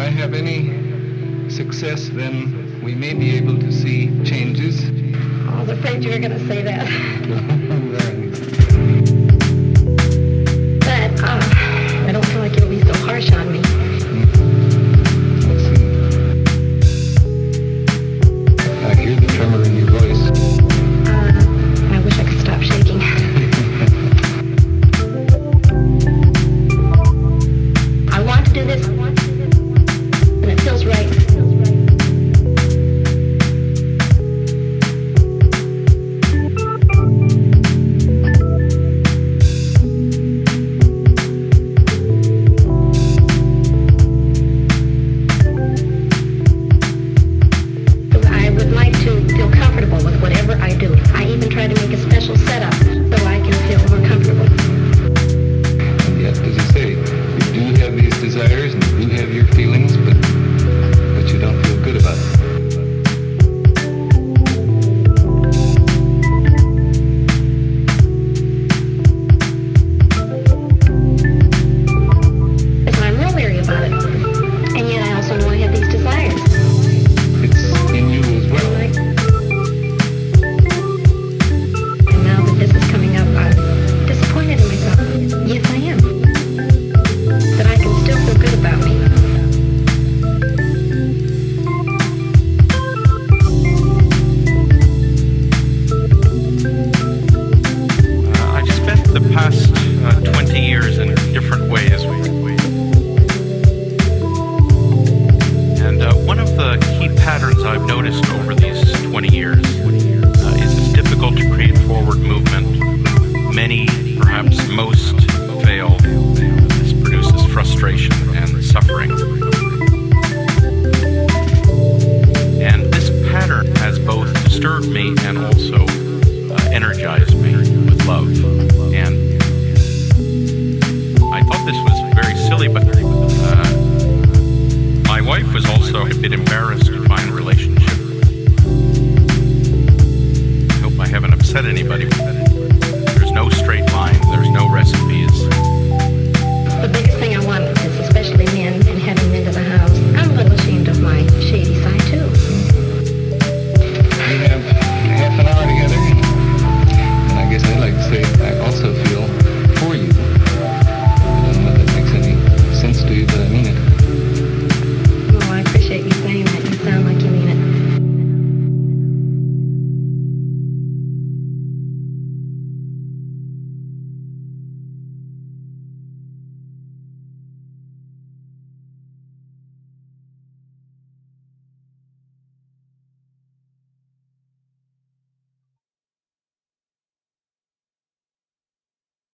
I have any success, then we may be able to see changes. I was afraid you were going to say that. energized me with love. And I thought this was very silly, but uh, my wife was also a bit embarrassed to find a relationship. I hope I haven't upset anybody.